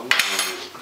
João.